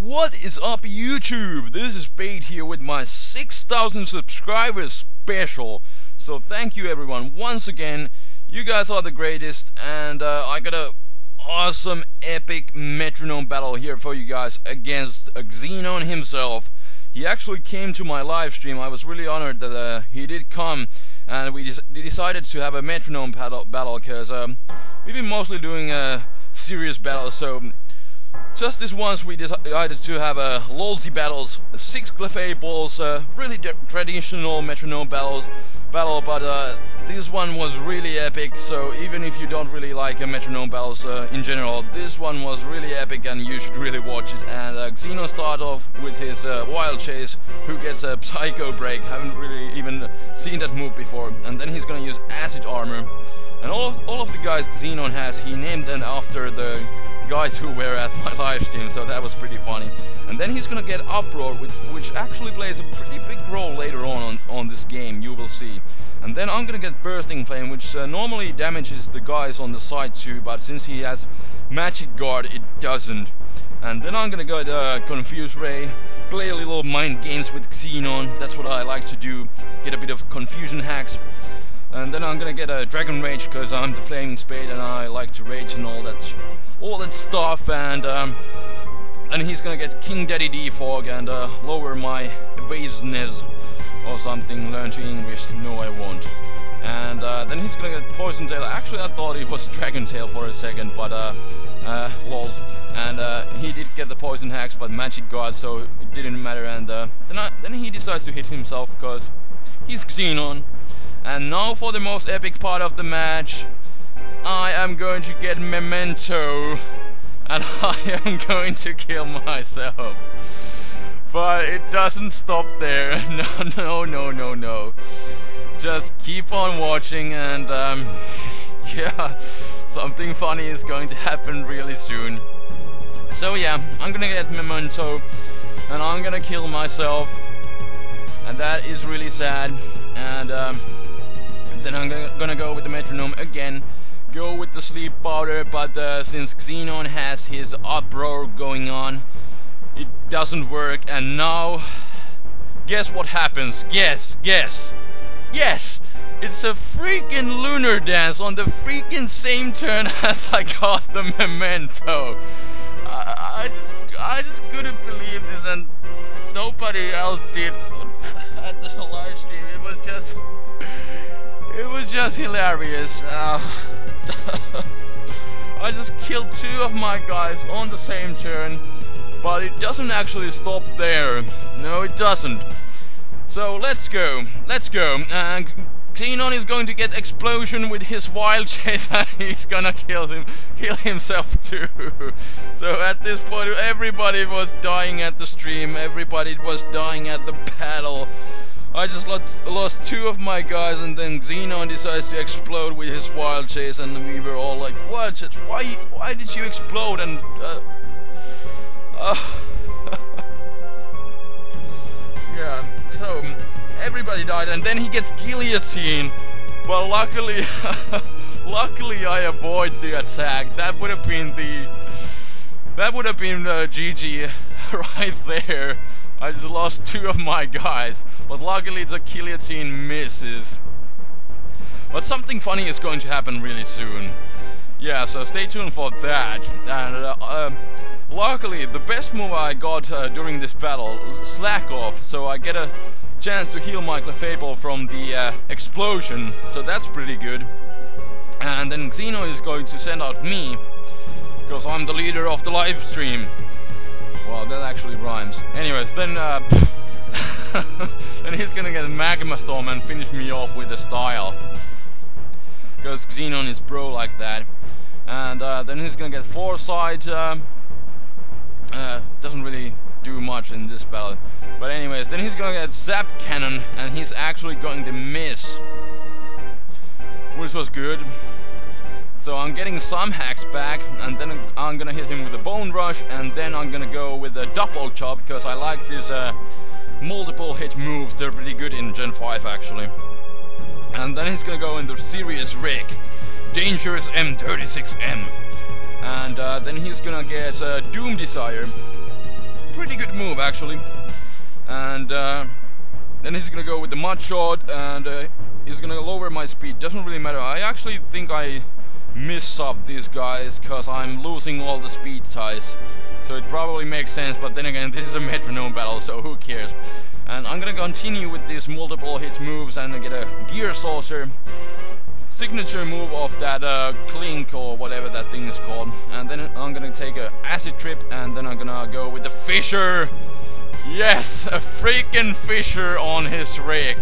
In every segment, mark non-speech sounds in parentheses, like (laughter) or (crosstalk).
What is up YouTube? This is Spade here with my 6000 subscribers special. So thank you everyone once again. You guys are the greatest and uh, I got a awesome epic metronome battle here for you guys against Xenon himself. He actually came to my live stream. I was really honored that uh, he did come and we decided to have a metronome battle because um, we've been mostly doing uh, serious battles so just this once we decided to have a Lolzy battles, six Clefables, uh, really traditional metronome battles, battle, but uh, this one was really epic. So even if you don't really like uh, metronome battles uh, in general, this one was really epic, and you should really watch it. And uh, Xeno starts off with his uh, Wile Chase, who gets a Psycho Break. Haven't really even seen that move before, and then he's gonna use Acid Armor. And all of all of the guys Xenon has, he named them after the guys who were at my live stream, so that was pretty funny. And then he's gonna get Uproar, which, which actually plays a pretty big role later on, on on this game, you will see. And then I'm gonna get Bursting Flame, which uh, normally damages the guys on the side too, but since he has Magic Guard, it doesn't. And then I'm gonna get uh, Confuse Ray, play a little mind games with Xenon, that's what I like to do, get a bit of confusion hacks. And then I'm gonna get a Dragon Rage because I'm the Flaming Spade and I like to rage and all that all that stuff and um, and he's gonna get King Daddy Defog and uh, lower my evasiveness or something, learn to English, no I won't. And uh, then he's gonna get Poison Tail, actually I thought it was Dragon Tail for a second, but uh, uh, lols. And uh, he did get the Poison Hacks, but Magic Guard, so it didn't matter. And uh, then, I, then he decides to hit himself, because he's Xenon. And now for the most epic part of the match. I am going to get Memento and (laughs) I am going to kill myself. But it doesn't stop there. (laughs) No, no, no, no, no. Just keep on watching and um, (laughs) yeah, something funny is going to happen really soon. So yeah, I'm gonna get Memento and I'm gonna kill myself and that is really sad and um, then I'm gonna go with the metronome again go with the sleep powder, but uh, since Xenon has his uproar going on, it doesn't work, and now, guess what happens? Guess, guess, yes! It's a freaking lunar dance on the freaking same turn (laughs) as I got the memento. I, I just, I just couldn't believe this, and nobody else did (laughs) at the live stream. It was just, it was just hilarious. Uh, (laughs) I just killed two of my guys on the same turn, but it doesn't actually stop there. No, it doesn't. So let's go, let's go. And Xenon is going to get explosion with his Wile Chase (laughs) and he's gonna kill him kill himself too. (laughs) so at this point everybody was dying at the stream, everybody was dying at the battle. I just lost, lost two of my guys, and then Xenon decides to explode with his Wile Chase, and we were all like, "What? Why? Why did you explode?" And uh, uh, (laughs) yeah, so everybody died, and then he gets guillotined. But luckily, (laughs) luckily I avoid the attack. That would have been the that would have been uh, GG (laughs) right there. I just lost two of my guys, but luckily the guillotine misses. But something funny is going to happen really soon. Yeah, so stay tuned for that. And uh, uh, luckily, the best move I got uh, during this battle, Slack Off, so I get a chance to heal my Clefable from the uh, explosion, so that's pretty good. And then Xeno is going to send out me, because I'm the leader of the live stream. Well, that actually rhymes. Anyways, then uh, (laughs) then he's gonna get a Magma Storm and finish me off with a style. Because Xenon is bro like that. And uh, then he's gonna get Foresight. Uh, uh, doesn't really do much in this battle. But anyways, then he's gonna get Zap Cannon and he's actually going to miss. Which was good. So I'm getting some hacks back, and then I'm gonna hit him with a Bone Rush, and then I'm gonna go with a Double Chop, because I like these uh, multiple hit moves, they're pretty good in Gen 5 actually. And then he's gonna go into Serious Rik, Dangerous M36M. And uh, then he's gonna get uh, Doom Desire, pretty good move actually. And uh, then he's gonna go with the mud shot and uh, he's gonna lower my speed. Doesn't really matter. I actually think I miss up these guys because I'm losing all the speed ties. So it probably makes sense, but then again, (laughs) this is a metronome battle, so who cares? And I'm gonna continue with these multiple hits moves and get a gear saucer signature move of that uh, Klink or whatever that thing is called and then I'm gonna take a acid trip and then I'm gonna go with the Fissure. yes a freaking Fissure on his rig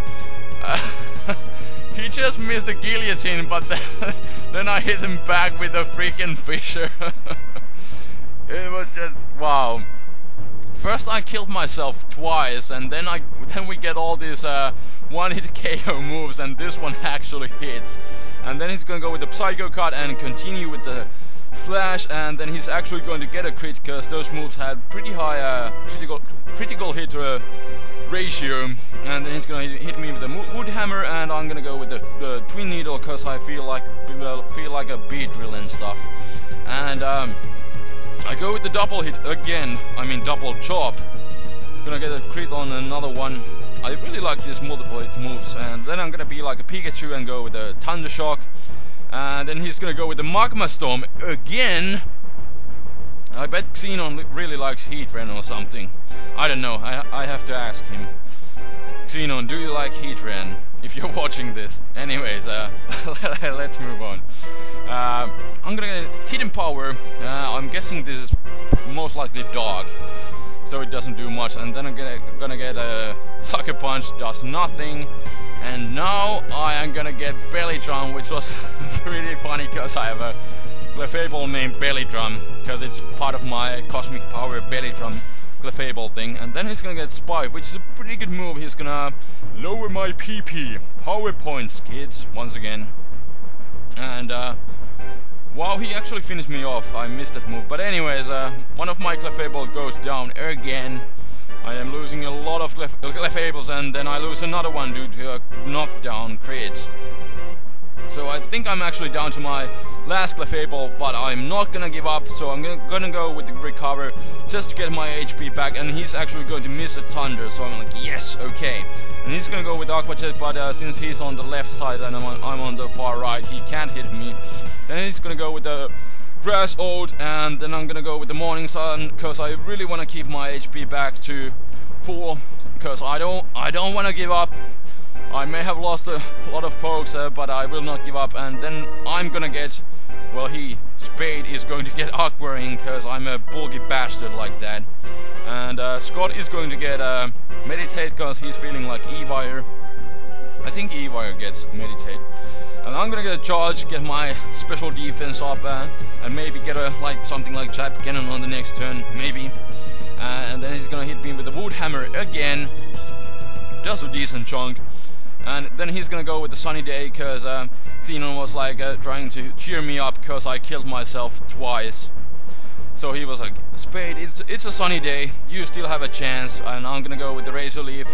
(laughs) uh, he just missed the guillotine but then, (laughs) then I hit him back with a freaking Fissure (laughs) it was just wow First I killed myself twice and then I (laughs) then we get all these uh, one hit KO moves and this one actually hits. And then he's gonna go with the Psycho Cut and continue with the slash and then he's actually going to get a crit because those moves had pretty high uh, critical critical hit uh, ratio. And then he's gonna hit me with the wood hammer and I'm gonna go with the, the twin needle because I feel like feel like a Beedrill and stuff. And um, I go with the double hit again. I mean double chop. Gonna get a crit on another one. I really like these multiple hit moves, and then I'm gonna be like a Pikachu and go with the Thunder Shock, and then he's gonna go with the Magma Storm again. I bet Xenon really likes Heatran or something. I don't know, I, I have to ask him. Xenon, do you like Heatran? If you're (laughs) watching this. Anyways, uh, (laughs) let's move on. Uh, I'm gonna get Hidden Power. Uh, I'm guessing this is most likely Dog so it doesn't do much. And then I'm gonna, gonna get a Sucker Punch, does nothing. And now I am gonna get Belly Drum, which was (laughs) really funny because I have a Clefable named Belly Drum, because it's part of my Cosmic Power Belly Drum Clefable thing. And then he's gonna get Spite, which is a pretty good move. He's gonna lower my PP. Power points, kids, once again. And uh, Wow, he actually finished me off. I missed that move. But anyways, uh, one of my Clefable goes down again. I am losing a lot of Clef Clefables and then I lose another one due to a knockdown crits. So I think I'm actually down to my last Clefable, but I'm not gonna give up, so I'm gonna, gonna go with the recover just to get my HP back, and he's actually going to miss a Thunder, so I'm like, yes, okay. And he's gonna go with Aqua Jet, but uh, since he's on the left side and I'm on, I'm on the far right, he can't hit me. Then he's gonna go with the Grass Ode, and then I'm gonna go with the Morning Sun, because I really want to keep my HP back to full, because I don't, I don't want to give up. I may have lost a lot of pokes, uh, but I will not give up, and then I'm gonna get, well he, Spade is going to get (laughs) Aquaring, because I'm a bulky bastard like that. And uh, Scott is going to get uh, Meditate, because he's feeling like Evire. I think Evire gets Meditate. And I'm gonna get a charge, get my special defense up, uh, and maybe get a like something like Zap Cannon on the next turn, maybe. Uh, and then he's gonna hit me with the Wood Hammer again. Does a decent chunk. And then he's gonna go with the Sunny Day, cause uh, Xenon was like uh, trying to cheer me up, cause I killed myself twice. So he was like, Spade, it's, it's a sunny day, you still have a chance, and I'm gonna go with the Razor Leaf.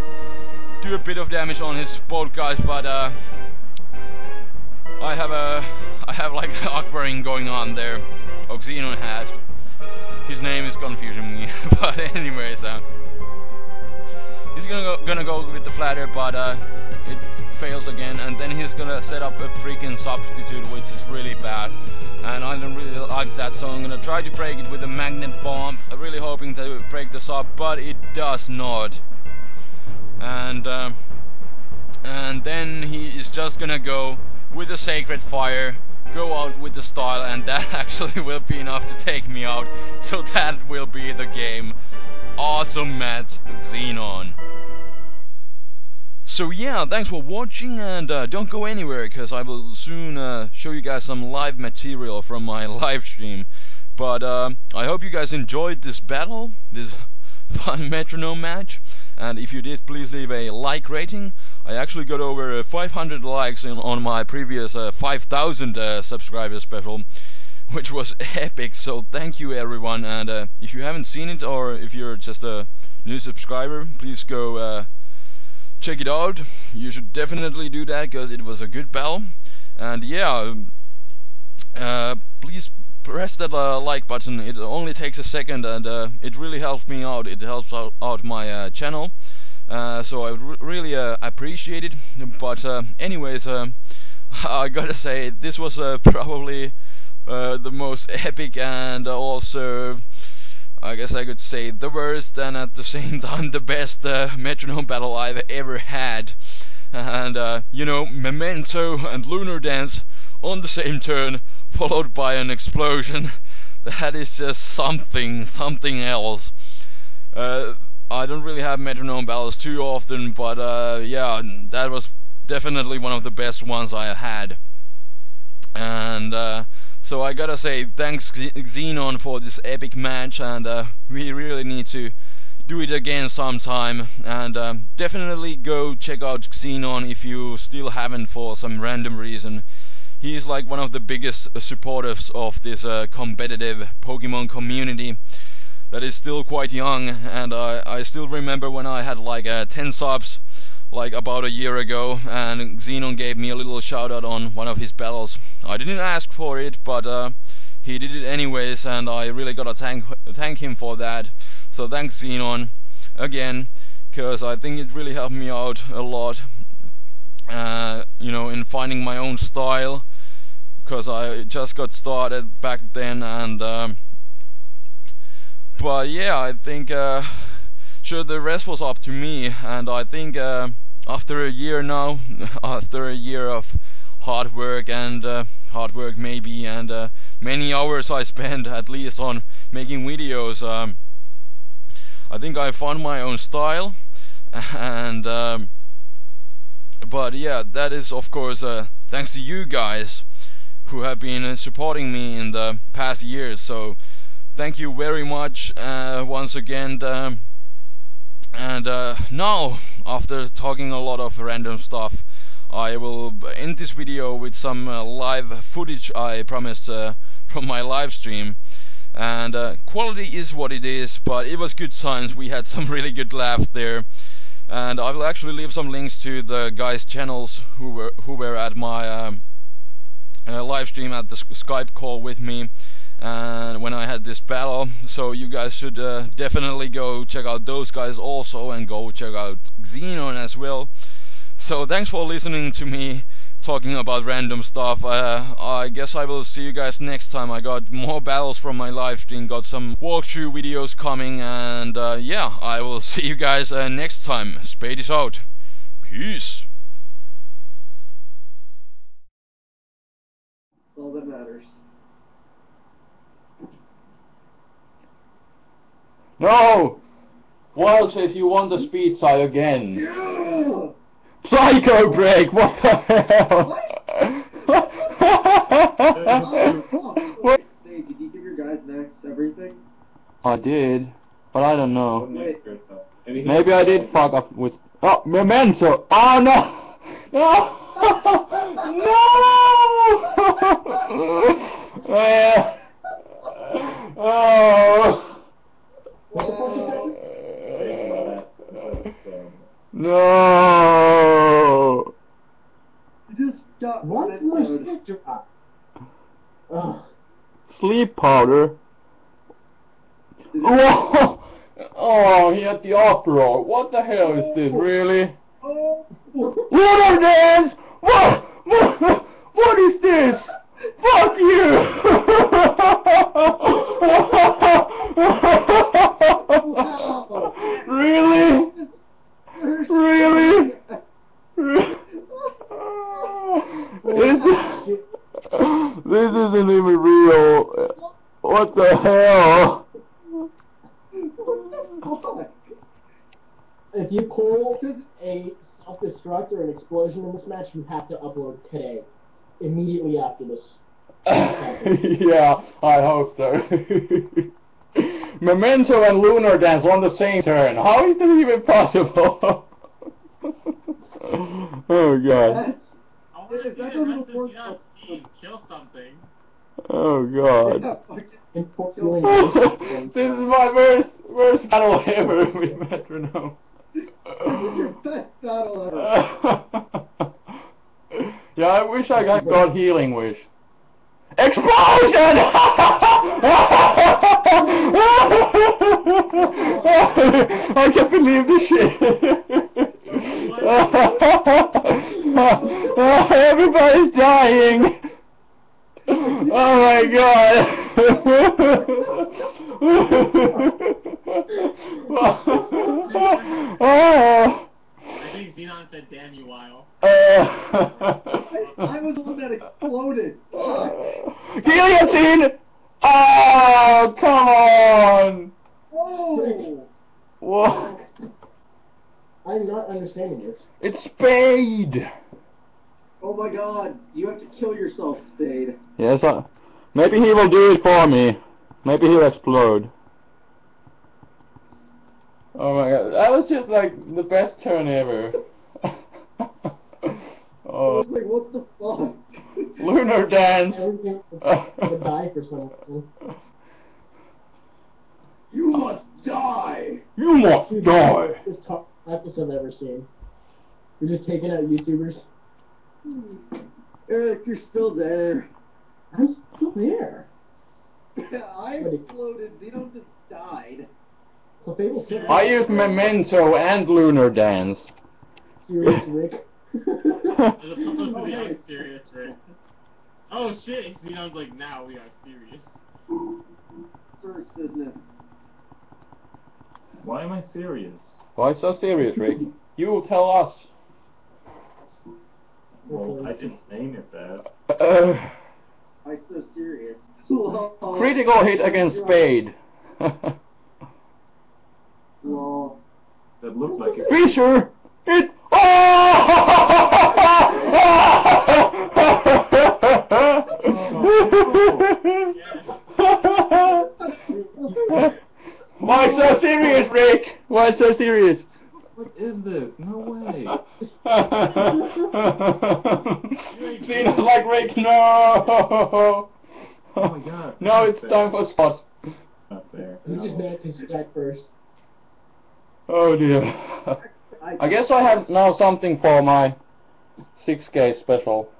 Do a bit of damage on his boat guys, but uh, I have a, I have like (laughs) Aquaring going on there. Oxenon has. His name is confusing me, (laughs) but anyways, he's gonna go, gonna go with the flatter, but uh, it fails again, and then he's gonna set up a freaking substitute, which is really bad, and I don't really like that, so I'm gonna try to break it with a magnet bomb, I'm really hoping to break the sub, but it does not, and uh, and then he is just gonna go with the sacred fire, go out with the style, and (laughs) that actually will be enough to take me out. So that will be the game. Awesome match, Xenon. So yeah, thanks for watching and uh, don't go anywhere because I will soon uh, show you guys some live material from my (laughs) live stream. But uh, I hope you guys enjoyed this battle, this (laughs) fun metronome match. And if you did, please leave a like rating. I actually got over uh, 500 likes in, on my previous uh, 5000 uh, subscriber special, (laughs) which was (laughs) epic. So thank you everyone. And uh, if you haven't seen it, or if you're just a new subscriber, please go uh, check it out. You should definitely do that because it was a good battle. And yeah, uh, please press that uh, like button. It only takes a second, and uh, it really helps me out. It helps out, out my uh, channel. Uh, so I re really uh, appreciate it. But uh, anyways, (laughs) I gotta say this was (laughs) probably the most epic and also. I guess I could say the worst and at the (laughs) same time the best metronome battle I've ever had and uh, you know Memento and Lunar Dance on the same turn followed by an explosion that is just something something else uh, I don't really have metronome battles too often but uh, yeah that was definitely one of the best ones I had. And uh, so I gotta say thanks Xenon for this epic match and uh, we really need to do it again sometime. And um, definitely go check out Xenon if you still haven't for some random reason. He is like one of the biggest supporters of this uh, competitive Pokemon community that is still quite young and I, I still remember when I had like uh, 10 subs like about a year ago and Xenon gave me a little shout out on one of his battles I didn't ask for it but uh, he did it anyways and I really gotta thank thank him for that so thanks Xenon again, because I think it really helped me out a lot. Uh, you know, in finding my own style, because I just got started back then, and um, but yeah, I think uh, sure the rest was up to me, and I think uh, after a year now, (laughs) after a year of hard work and uh, hard work maybe, and uh, many hours I spent at least on making videos. Um, I think I found my own style, (laughs) and um, but yeah, that is of course uh, thanks to you guys who have been supporting me in the past years. So thank you very much uh, once again. Um, and uh, now, after talking a lot of random stuff, I will end this video with some uh, live footage I promised uh, (laughs) from my live stream. And uh, quality is what it is but it was good times. We had (laughs) some really good laughs there. And I will actually leave some links to the guys channels who were who were at my um, uh, live stream at the Skype call with me and when I had this battle so you guys should uh, definitely go check out those guys also and go check out Xenon as well so thanks for listening to me talking about random stuff. Uh, I guess I will see you guys next time. I got more battles from my live stream, got some walkthrough videos coming, and uh, yeah, I will (laughs) see you guys uh, next time. Spade is out. Peace. All that matters. No! Wild says you want the speed side again. Yeah! Psycho break! What the hell? Wait, hey, did you give your guys next everything? I did, but I don't know. Wait, Maybe I did fuck up with. Oh, Memento! Oh no! (laughs) No! (laughs) no! Yeah. (laughs) Oh! oh. What the fuck you No! You just got What it, was ah. dude. Ugh. Sleep powder? Whoa! Oh, he had the Uproar. What the hell is this, really? Oh, Lunar dance! What? What? What is this? Fuck you! really? Really? This, this isn't even real. What the hell? If you pull a self-destruct or an explosion in this match, you have to upload today, immediately after this. (laughs) yeah, I hope so. (laughs) Memento and Lunar Dance on the same turn. How is this even possible? (laughs) oh god. I want If that doesn't work- kill something. Oh god. yeah, fucking- Unfortunately, this is my worst worst battle ever with metronome. this is your best battle ever. Yeah, I wish I got God healing wish. Explosion! (laughs) I can't believe this shit. (laughs) Everybody's dying. Oh my god. (laughs) oh. I think Xenon said damn you while. I was the one that exploded. Oh, come on! Oh! What? I'm not understanding this. It's Spade! Oh my god, you have to kill yourself, Spade. Yes, I, maybe he will do it for me. Maybe he'll explode. Oh my god, that was just like the best turn ever. (laughs) I oh, was like, what the fuck? Lunar dance. (laughs) Die for some reason. You must die! You must die. This is the toughest I've ever seen. You're just taking out YouTubers. Eric, you're still there. I'm still there. (laughs) I exploded. Xenon just died. So Fable killed I use Memento and lunar dance. Serious Rik. As opposed the I'm serious, right? Oh shit, Xenon's like, now we are serious. Serious business. Why am I serious? Why so serious, Rik? You will tell us. Well, I didn't name it that. Uh, I so serious. (laughs) critical hit against Spade. Lol. That looked like it. Fissure! It. Oh! (laughs) Rik? Why so serious? What is this? No way. (laughs) Xena's like Rick, no! Oh my god. No, it's time for spot. Not fair. You just managed to strike first. Oh dear. I guess I have now something for my 6K special.